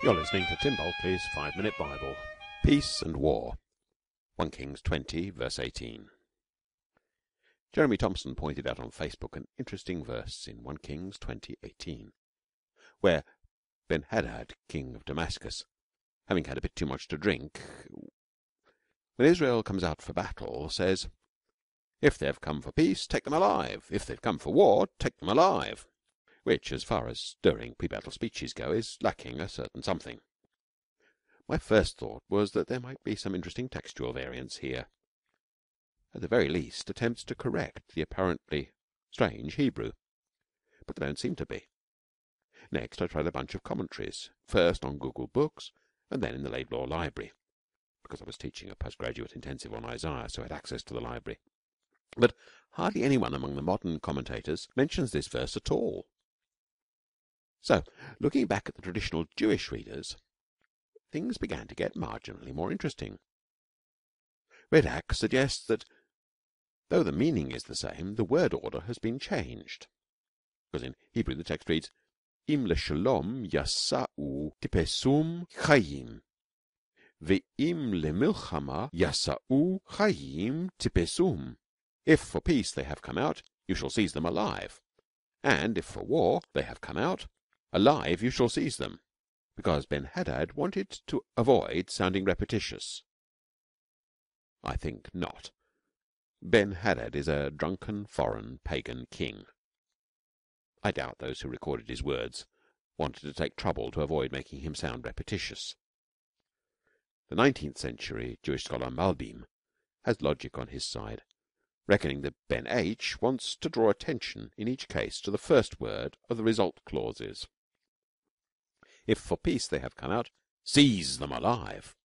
You're listening to Tim Bulkeley's Five Minute Bible. Peace and War. 1 Kings 20, verse 18. Jeremy Thompson pointed out on Facebook an interesting verse in 1 Kings 20, 18, where Ben Hadad, king of Damascus, having had a bit too much to drink, when Israel comes out for battle, says, If they've come for peace, take them alive. If they've come for war, take them alive which, as far as stirring pre-battle speeches go, is lacking a certain something. My first thought was that there might be some interesting textual variants here. At the very least, attempts to correct the apparently strange Hebrew. But there don't seem to be. Next, I tried a bunch of commentaries, first on Google Books and then in the Laidlaw Library, because I was teaching a postgraduate intensive on Isaiah, so I had access to the library. But hardly anyone among the modern commentators mentions this verse at all. So, looking back at the traditional Jewish readers, things began to get marginally more interesting. Radak suggests that though the meaning is the same, the word order has been changed. Because in Hebrew the text reads, Im leshalom yasa'u tipesum chayim. Ve'im lemilchama yasa'u chayim tipesum. If for peace they have come out, you shall seize them alive. And if for war they have come out, Alive you shall seize them, because Ben Hadad wanted to avoid sounding repetitious. I think not. Ben Hadad is a drunken, foreign, pagan king. I doubt those who recorded his words wanted to take trouble to avoid making him sound repetitious. The nineteenth century Jewish scholar Malbim has logic on his side, reckoning that Ben H wants to draw attention in each case to the first word of the result clauses. If for peace they have come out, seize them alive.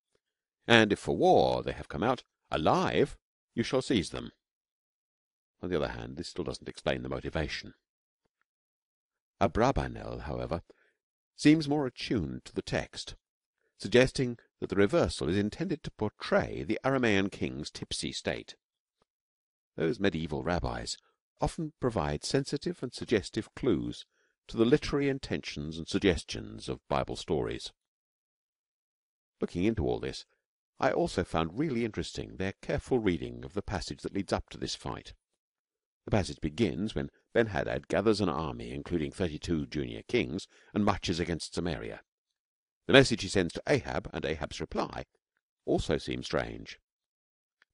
And if for war they have come out, alive, you shall seize them. On the other hand, this still doesn't explain the motivation. A Abrabanel, however, seems more attuned to the text, suggesting that the reversal is intended to portray the Aramaean king's tipsy state. Those medieval rabbis often provide sensitive and suggestive clues to the literary intentions and suggestions of Bible stories. Looking into all this, I also found really interesting their careful reading of the passage that leads up to this fight. The passage begins when Ben Hadad gathers an army, including thirty two junior kings, and marches against Samaria. The message he sends to Ahab and Ahab's reply also seem strange.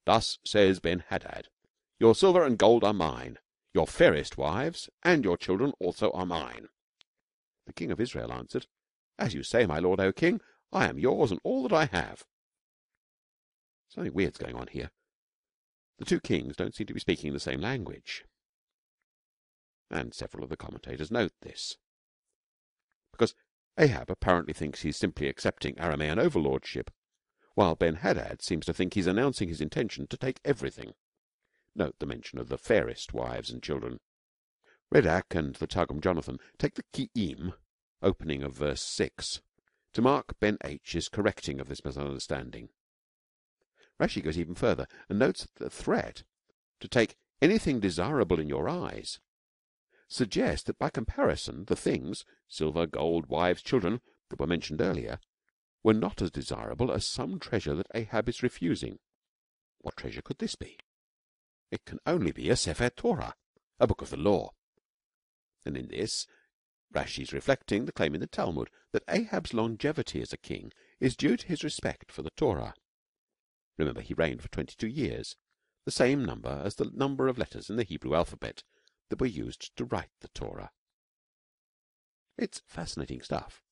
Thus says Ben Hadad, Your silver and gold are mine, your fairest wives and your children also are mine. The king of Israel answered, As you say, my lord, O king, I am yours and all that I have. Something weird's going on here. The two kings don't seem to be speaking the same language. And several of the commentators note this. Because Ahab apparently thinks he's simply accepting Aramaean overlordship, while Ben Hadad seems to think he's announcing his intention to take everything. Note the mention of the fairest wives and children. Radak and the Targum Jonathan take the Ki'im, opening of verse 6, to mark Ben H's correcting of this misunderstanding. Rashi goes even further and notes that the threat to take anything desirable in your eyes suggests that by comparison the things silver, gold, wives, children that were mentioned earlier were not as desirable as some treasure that Ahab is refusing. What treasure could this be? It can only be a Sefer Torah, a book of the law. And in this, Rashi's reflecting the claim in the Talmud that Ahab's longevity as a king is due to his respect for the Torah. Remember, he reigned for 22 years, the same number as the number of letters in the Hebrew alphabet that were used to write the Torah. It's fascinating stuff.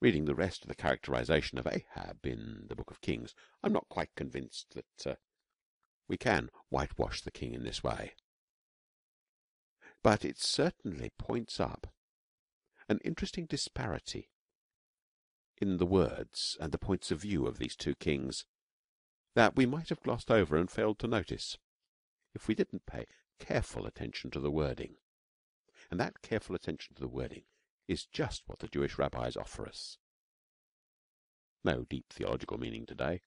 Reading the rest of the characterization of Ahab in the Book of Kings, I'm not quite convinced that uh, we can whitewash the king in this way. But it certainly points up an interesting disparity in the words and the points of view of these two kings that we might have glossed over and failed to notice if we didn't pay careful attention to the wording. And that careful attention to the wording is just what the Jewish rabbis offer us. No deep theological meaning today,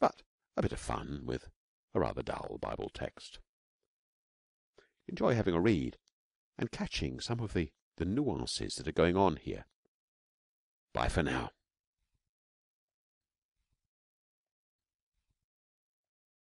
but a bit of fun with a rather dull Bible text. Enjoy having a read and catching some of the, the nuances that are going on here. Bye for now.